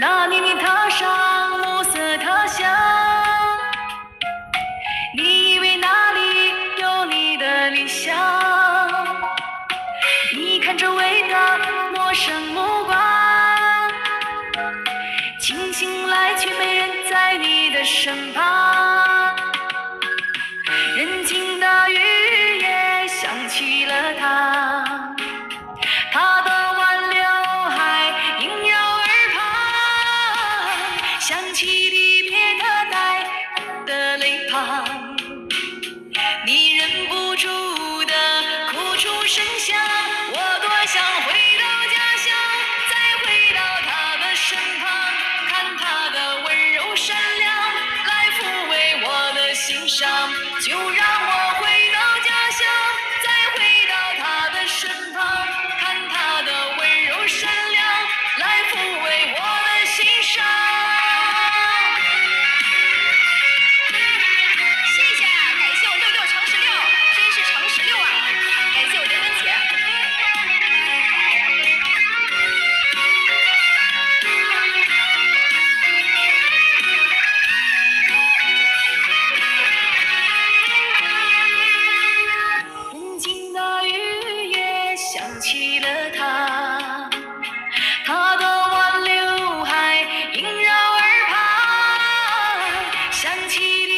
那年你踏上暮色他乡你以为那里有你的理想？你看周围的陌生目光清醒来却没人在你的身旁。想起离别的带的泪庞，你忍不住。ঝিরে